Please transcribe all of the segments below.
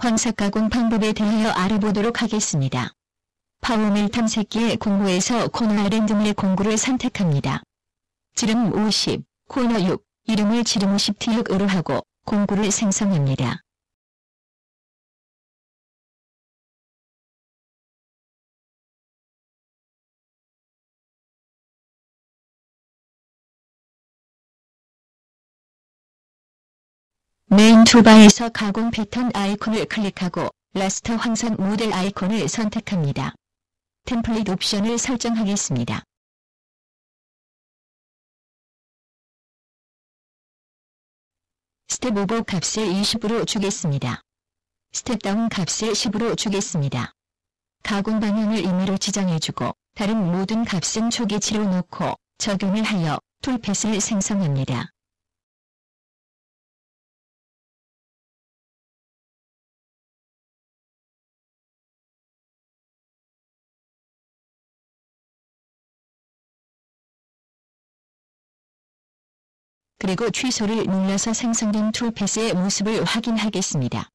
황사 가공 방법에 대하여 알아보도록 하겠습니다. 파워밀 탐색기의 공구에서 코너 랜덤의 공구를 선택합니다. 지름 50, 코너 6, 이름을 지름 50T6으로 하고 공구를 생성합니다. 메인 toolbar에서 가공 패턴 아이콘을 클릭하고 raster 황삭 모델 아이콘을 선택합니다. 템플릿 옵션을 설정하겠습니다. step over 값을 20으로 주겠습니다. step down 값을 10으로 주겠습니다. 가공 방향을 임의로 지정해주고 다른 모든 값은 초기치로 놓고 적용을 하여 toolpath를 생성합니다. 그리고 취소를 눌러서 생성된 toolpath의 모습을 확인하겠습니다.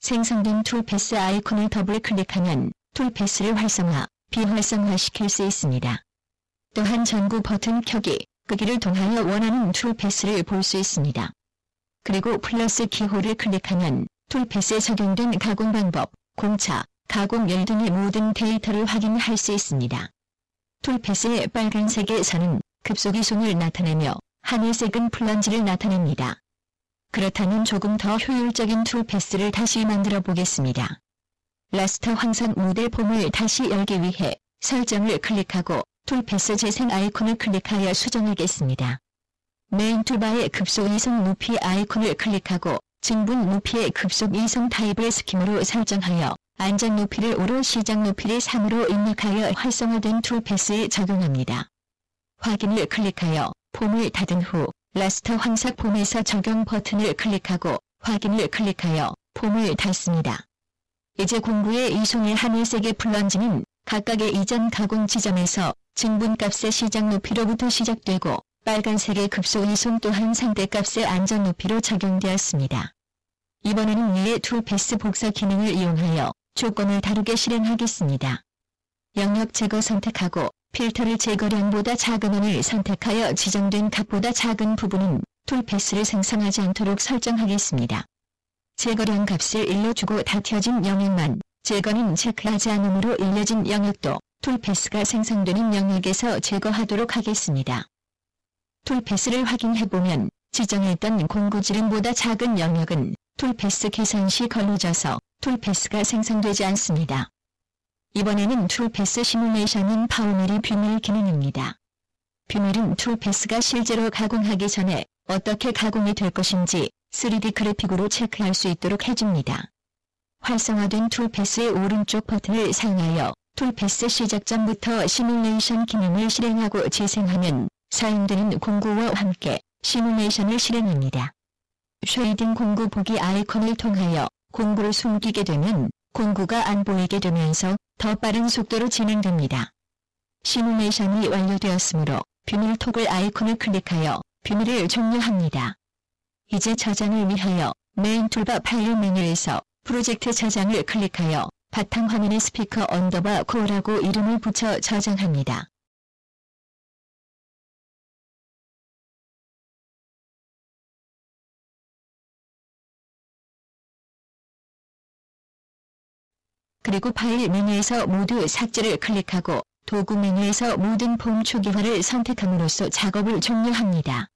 생성된 toolpath 아이콘을 더블 클릭하면 툴패스를 활성화, 비활성화시킬 수 있습니다. 또한 전구 버튼 켜기, 끄기를 통하여 원하는 toolpath를 볼 수 있습니다. 그리고 플러스 기호를 클릭하면 toolpath에 적용된 가공 방법, 공차, 가공열 등의 모든 데이터를 확인할 수 있습니다. toolpath의 빨간색의 선은 급속이송을 나타내며 하늘색은 plunge를 나타냅니다. 그렇다면 조금 더 효율적인 toolpath를 다시 만들어 보겠습니다. raster 황삭 모델 폼을 다시 열기 위해 설정을 클릭하고 toolpath 재생 아이콘을 클릭하여 수정하겠습니다. 메인 toolbar의 급속 이송 높이 아이콘을 클릭하고 증분 높이의 급속 이송 타입을 skim으로 설정하여 안전 높이를 5로 시작 높이를 3으로 입력하여 활성화된 toolpath에 적용합니다. 확인을 클릭하여 폼을 닫은 후 raster 황삭 폼에서 적용 버튼을 클릭하고 확인을 클릭하여 폼을 닫습니다. 이제 공구의 이송의 하늘색의 plunge는 각각의 이전 가공 지점에서 증분값의 시작 높이로부터 시작되고 빨간색의 급속 이송 또한 상대값의 안전 높이로 적용되었습니다. 이번에는 위의 toolpath 복사 기능을 이용하여 조건을 다르게 실행하겠습니다. 영역 제거 선택하고 필터를 제거량보다 작은 원을 선택하여 지정된 값보다 작은 부분은 toolpath를 생성하지 않도록 설정하겠습니다. 제거량 값을 1로 주고 닫혀진 영역만, 제거는 체크하지 않으므로 열려진 영역도 toolpath가 생성되는 영역에서 제거하도록 하겠습니다. toolpath를 확인해보면 지정했던 공구 지름보다 작은 영역은 toolpath 계산 시 걸러져서 toolpath가 생성되지 않습니다. 이번에는 toolpath 시뮬레이션은 파워밀의 ViewMill 기능입니다. ViewMill은 toolpath가 실제로 가공하기 전에 어떻게 가공이 될 것인지 3D 그래픽으로 체크할 수 있도록 해줍니다. 활성화된 toolpath의 오른쪽 버튼을 사용하여 toolpath 시작점부터 시뮬레이션 기능을 실행하고 재생하면 사용되는 공구와 함께 시뮬레이션을 실행합니다. shading 공구 보기 아이콘을 통하여 공구를 숨기게 되면 공구가 안 보이게 되면서 더 빠른 속도로 진행됩니다. 시뮬레이션이 완료되었으므로 ViewMill toggle 아이콘을 클릭하여 ViewMill을 종료합니다. 이제 저장을 위하여 메인 toolbar 파일 메뉴에서 프로젝트 저장을 클릭하여 바탕화면에 스피커 언더바 core라고 이름을 붙여 저장합니다. 그리고 파일 메뉴에서 모두 삭제를 클릭하고 도구 메뉴에서 모든 폼 초기화를 선택함으로써 작업을 종료합니다.